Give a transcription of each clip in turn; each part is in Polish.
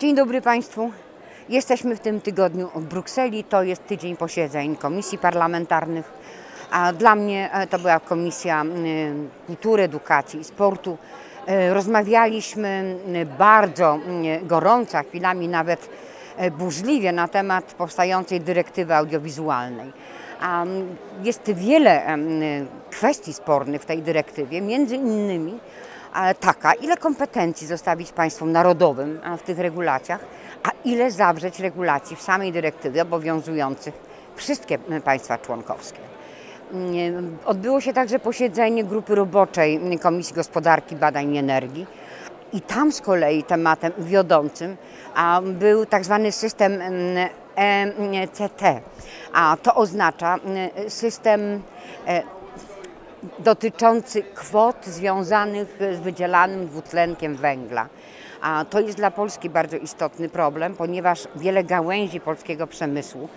Dzień dobry Państwu. Jesteśmy w tym tygodniu w Brukseli. To jest tydzień posiedzeń komisji parlamentarnych. A dla mnie e, to była Komisja Kultury, Edukacji i Sportu. E, Rozmawialiśmy bardzo gorąco, chwilami nawet e, burzliwie na temat powstającej dyrektywy audiowizualnej. A Jest wiele kwestii spornych w tej dyrektywie, między innymi taka, ile kompetencji zostawić państwom narodowym w tych regulacjach, a ile zawrzeć regulacji w samej dyrektywie obowiązujących wszystkie państwa członkowskie. Mm, Odbyło się także posiedzenie grupy roboczej Komisji Gospodarki, Badań i Energii. I tam z kolei tematem wiodącym był tak zwany system mm, ECT, a to oznacza mm, system e, dotyczący kwot związanych z wydzielanym dwutlenkiem węgla. A to jest dla Polski bardzo istotny problem, ponieważ wiele gałęzi polskiego przemysłu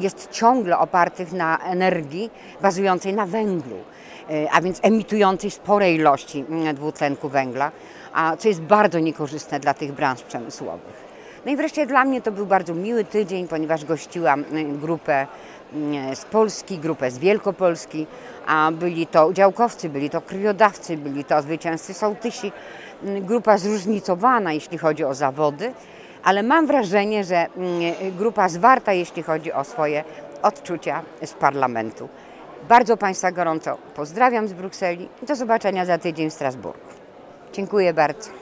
jest ciągle opartych na energii bazującej na węglu, e, a więc emitującej spore ilości mm, dwutlenku węgla, co jest bardzo niekorzystne dla tych branż przemysłowych. No i wreszcie dla mnie to był bardzo miły tydzień, ponieważ gościłam y, grupę y, z Polski, grupę z Wielkopolski, a byli to udziałkowcy, byli to krwiodawcy, byli to zwycięzcy sołtysi. Y, Grupa zróżnicowana, jeśli chodzi o zawody, ale mam wrażenie, że grupa zwarta, jeśli chodzi o swoje odczucia z parlamentu. Bardzo Państwa gorąco pozdrawiam z Brukseli do zobaczenia za tydzień w Strasburgu. Dziękuję bardzo.